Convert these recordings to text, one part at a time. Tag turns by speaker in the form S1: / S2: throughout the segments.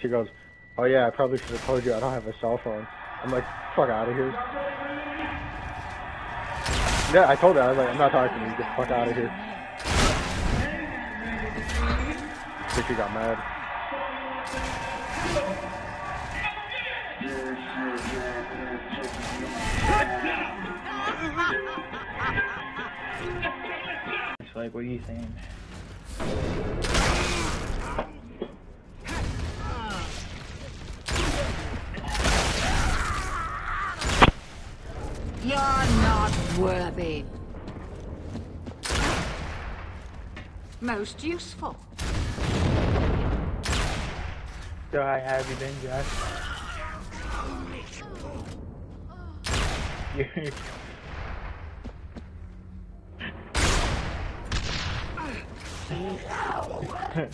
S1: She goes, oh yeah, I probably should have told you I don't have a cell phone. I'm like, fuck out of here. Yeah, I told her, I was like, I'm not talking to you, get the fuck out of here. So she got mad.
S2: It's like, what are you saying?
S3: You're not worthy. Most useful.
S2: So how have you been, Josh?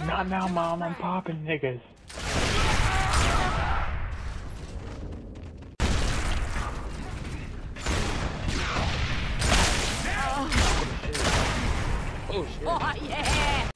S2: Not now, mom. I'm popping niggas.
S3: Oh, yeah!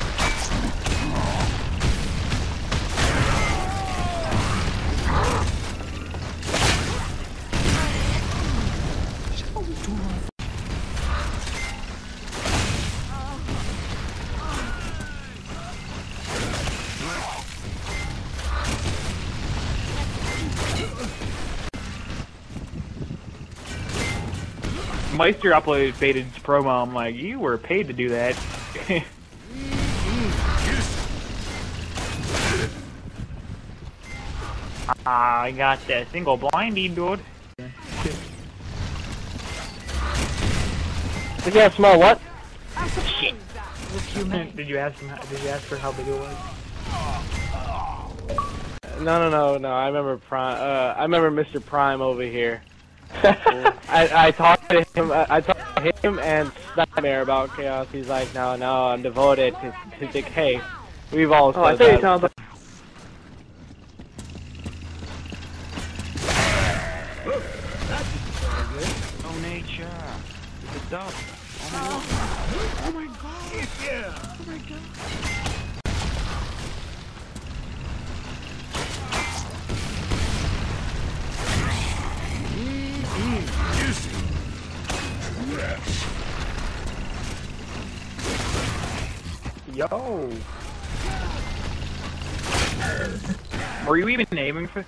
S2: Meister uploaded Baden's promo. I'm like, you were paid to do that. Ah, I got that single blindy, dude.
S1: Did you have small what?
S2: Shit. did you ask him? How, did you ask her how big it was?
S4: No, no, no, no. I remember Prime. Uh, I remember Mr. Prime over here. I, I talked to him. I, I talked to him and Nightmare about chaos. He's like, no, no, I'm devoted to, to Dick. Hey, we've all
S1: Oh, I
S4: said
S1: thought you
S4: that.
S1: sounded
S2: Oh, nature. It's a dub. Oh my god. Oh Yo. Were you even aiming for?